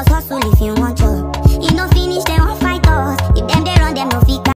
hermoso azul y